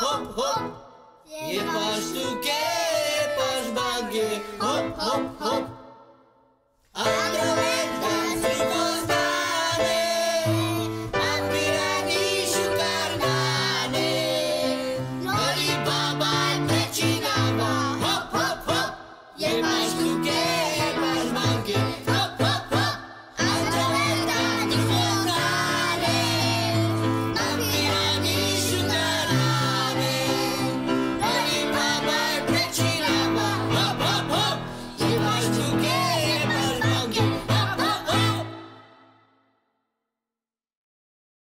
hop, hop. Je paš tu, je paš bagje, hop, hop, hop. Thank you.